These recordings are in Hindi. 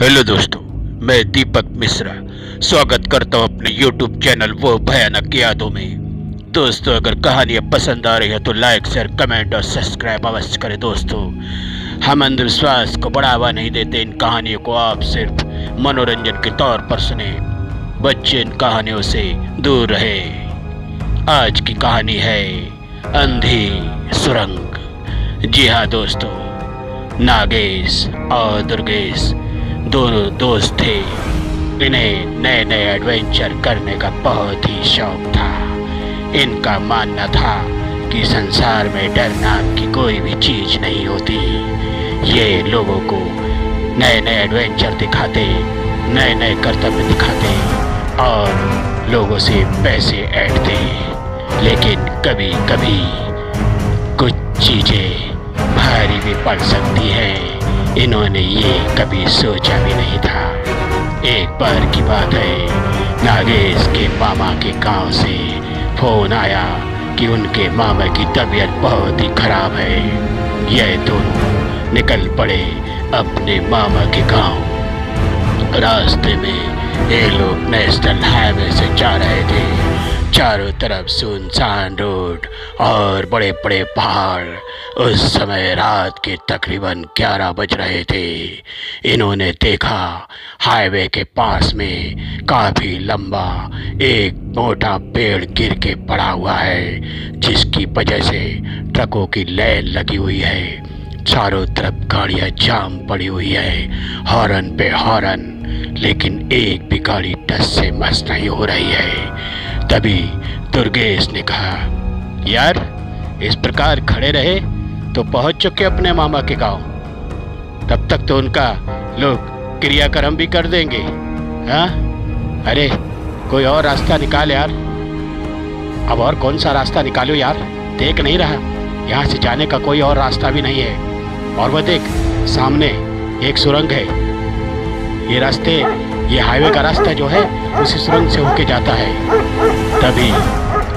हेलो दोस्तों, मैं दीपक मिश्रा। स्वागत करता हूँ अपने यूट्यूब चैनल वो भयानक यादों में। दोस्तों, अगर कहानियाँ पसंद आ रही है तो लाइक शेयर कमेंट और सब्सक्राइब अवश्य करें दोस्तों। हम अंधविश्वास को बढ़ावा नहीं देते, इन कहानियों को आप सिर्फ़ मनोरंजन के तौर पर सुने। बच्चे इन कहानियों से दूर रहे। आज की कहानी है अंधी सुरंग। जी हाँ दोस्तों, नागेश और दुर्गेश। दोनों दोस्त थे। इन्हें नए नए एडवेंचर करने का बहुत ही शौक था। इनका मानना था कि संसार में डर नाम की कोई भी चीज़ नहीं होती। ये लोगों को नए नए एडवेंचर दिखाते नए नए कर्तव्य दिखाते और लोगों से पैसे ऐंठते। लेकिन कभी कभी कुछ चीज़ें भारी भी पड़ सकती हैं। इन्होंने ये कभी सोचा भी नहीं था। एक बार की बात है, नागेश के मामा के गाँव से फ़ोन आया कि उनके मामा की तबीयत बहुत ही खराब है। यह दोनों निकल पड़े अपने मामा के गाँव। रास्ते में ये लोग नेशनल हाईवे से जा रहे थे। चारों तरफ़ सुनसान रोड और बड़े बड़े पहाड़। उस समय रात के तकरीबन 11 बज रहे थे। इन्होंने देखा, हाईवे के पास में काफ़ी लंबा एक मोटा पेड़ गिर के पड़ा हुआ है, जिसकी वजह से ट्रकों की लाइन लगी हुई है। चारों तरफ़ गाड़ियाँ जाम पड़ी हुई है, हॉर्न पे हॉर्न, लेकिन एक भी गाड़ी टस से मस नहीं हो रही है। तभी दुर्गेश ने कहा, यार, इस प्रकार खड़े रहे तो पहुँच चुके अपने मामा के गाँव। तब तक तो उनका लोग क्रियाक्रम भी कर देंगे हाँ? अरे, कोई और रास्ता निकाल यार। अब और कौन सा रास्ता निकालो यार? देख नहीं रहा। यहाँ से जाने का कोई और रास्ता भी नहीं है। और वह देख, सामने एक सुरंग है। ये रास्ते ये हाईवे का रास्ता जो है, उसी सुरंग से होके जाता है। तभी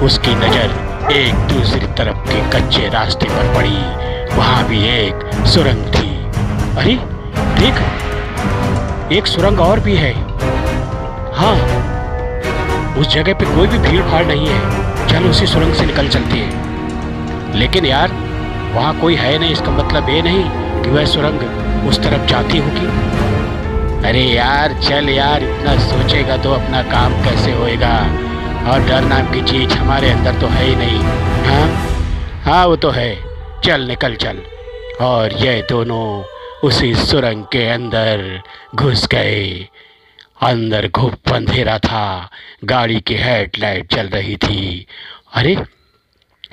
उसकी नज़र एक दूसरी तरफ़ के कच्चे रास्ते पर पड़ी। वहाँ भी एक सुरंग थी। अरे, देख, एक सुरंग और भी है। हाँ उस जगह पे कोई भी भीड़ भाड़ नहीं है। चल उसी सुरंग से निकल चलती है। लेकिन यार, वहाँ कोई है नहीं, इसका मतलब ये नहीं कि वह सुरंग उस तरफ़ जाती होगी। अरे यार, चल यार, इतना सोचेगा तो अपना काम कैसे होएगा? और डर नाम की चीज़ हमारे अंदर तो है ही नहीं हाँ? हाँ वो तो है। चल, निकल, चल। और ये दोनों उसी सुरंग के अंदर घुस गए। अंदर घुप अंधेरा था। गाड़ी की हेडलाइट चल रही थी। अरे,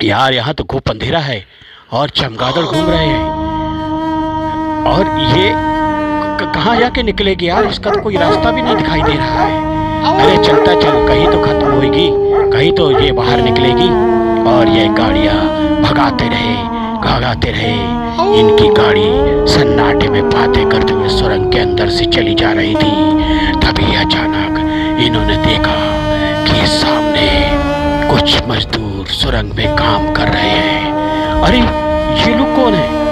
यार, यहाँ तो घुप अंधेरा है और चमगादड़ घूम रहे हैं। और ये कहाँ जाके निकलेगी यार? इसका तो कोई रास्ता भी नहीं दिखाई दे रहा है। अरे चलता चल, कहीं तो खत्म होगी कहीं तो ये बाहर निकलेगी और ये गाड़ियाँ भगाते रहे घागाते रहे। इनकी गाड़ी सन्नाटे में बातें करते हुए सुरंग के अंदर से चली जा रही थी। तभी अचानक इन्होंने देखा कि सामने कुछ मजदूर सुरंग में काम कर रहे हैं। अरे, ये लोग कौन है?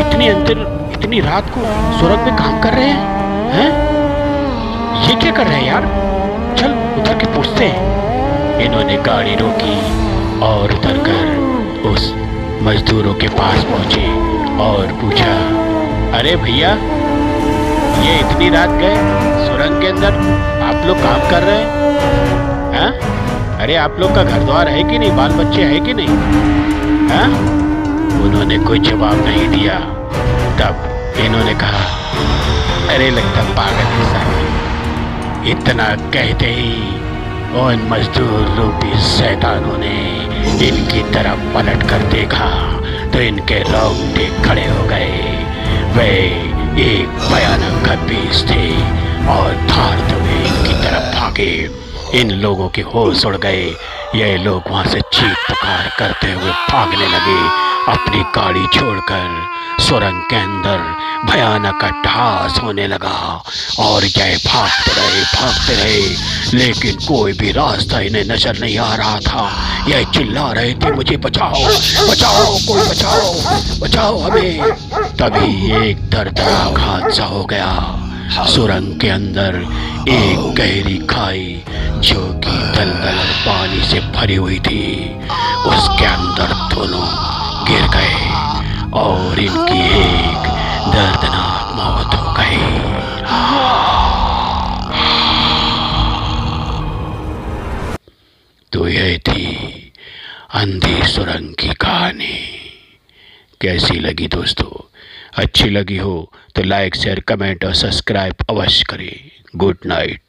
इतनी अंदर इतनी रात को सुरंग में काम कर रहे हैं? हैं? ये क्या कर रहे हैं यार? चल, उधर के पूछते हैं। इन्होंने गाड़ी रोकी और उतर कर उस मजदूरों के पास पहुँचे और पूछा, अरे भैया, ये इतनी रात गए सुरंग के अंदर आप लोग काम कर रहे हैं? हैं? अरे आप लोग का घर द्वार है कि नहीं? बाल बच्चे है कि नहीं? हैं? उन्होंने कोई जवाब नहीं दिया। तब इन्होंने कहा, अरे लगता पागल है इतना कहते ही उन मजदूर रूपी शैतानों ने इनकी तरफ़ पलट कर देखा तो इनके रोंगटे खड़े हो गए। वे एक भयानक खबीज थे और धारते हुए इनकी तरफ़ भागे। इन लोगों के होश उड़ गए। ये लोग वहाँ से चीख पुकार करते हुए भागने लगे। अपनी गाड़ी छोड़कर सुरंग के अंदर भयानक अट्ठास होने लगा और यह भागते रहे भागते रहे, लेकिन कोई भी रास्ता इन्हें नज़र नहीं आ रहा था। यह चिल्ला रहे थे, मुझे बचाओ बचाओ, कोई बचाओ बचाओ हमें। तभी एक दर्दनाक हादसा हो गया। सुरंग के अंदर एक गहरी खाई जो कि दलदल पानी से भरी हुई थी। उसके अंदर दोनों गिर गए और इनकी एक दर्दनाक मौत हो गई। तो यह थी अंधी सुरंग की कहानी। कैसी लगी दोस्तों? अच्छी लगी हो तो लाइक शेयर कमेंट और सब्सक्राइब अवश्य करें। Good night